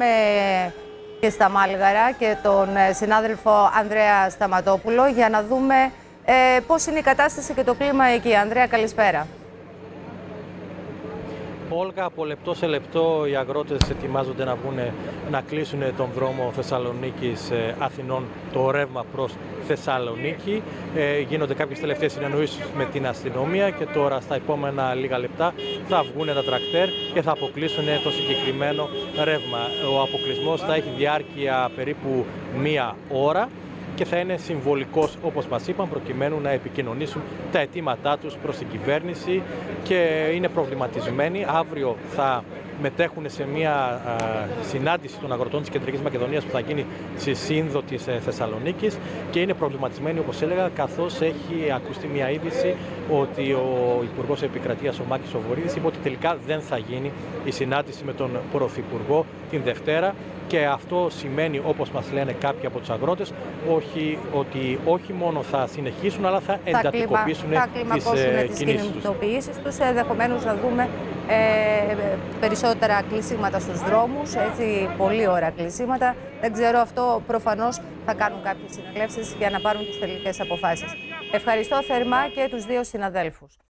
με και στα Μάλγαρα και τον ε, συνάδελφο Ανδρέα Σταματόπουλο για να δούμε ε, πώς είναι η κατάσταση και το κλίμα εκεί. Ανδρέα, καλησπέρα. Όλγα, από λεπτό σε λεπτό οι αγρότες ετοιμάζονται να βγουν να κλείσουν τον δρόμο Θεσσαλονίκης ε, Αθηνών, το ρεύμα προς Θεσσαλονίκη. Ε, γίνονται κάποιες τελευταίες συνεννοήσεις με την αστυνομία και τώρα στα επόμενα λίγα λεπτά θα βγουν τα τρακτέρ και θα αποκλείσουν το συγκεκριμένο ρεύμα. Ο αποκλεισμός θα έχει διάρκεια περίπου μία ώρα και θα είναι συμβολικός όπως μας είπαν προκειμένου να επικοινωνήσουν τα αιτήματά τους προς την κυβέρνηση και είναι προβληματισμένοι. Αύριο θα μετέχουν σε μια συνάντηση των αγροτών της Κεντρικής Μακεδονίας που θα γίνει στη Σύνδο της ε, Θεσσαλονίκης και είναι προβληματισμένοι όπως έλεγα καθώς έχει ακουστεί μια είδηση ότι ο Υπουργός Επικρατείας ο Μάκης Οβορίδης είπε ότι τελικά δεν θα γίνει η συνάντηση με τον Πρωθυπουργό την Δευτέρα και αυτό σημαίνει, όπως μας λένε κάποιοι από τους αγρότες, όχι, ότι όχι μόνο θα συνεχίσουν, αλλά θα, θα εντατικοποιήσουν θα τις, ε, τις κινητοποιήσεις τους. Ενδεχομένως να δούμε ε, περισσότερα κλεισίματα στους δρόμους, έτσι, πολύ ώρα κλεισίματα. Δεν ξέρω αυτό, προφανώς θα κάνουν κάποιες συνελεύσεις για να πάρουν τις τελικές αποφάσεις. Ευχαριστώ θερμά και τους δύο συναδέλφους.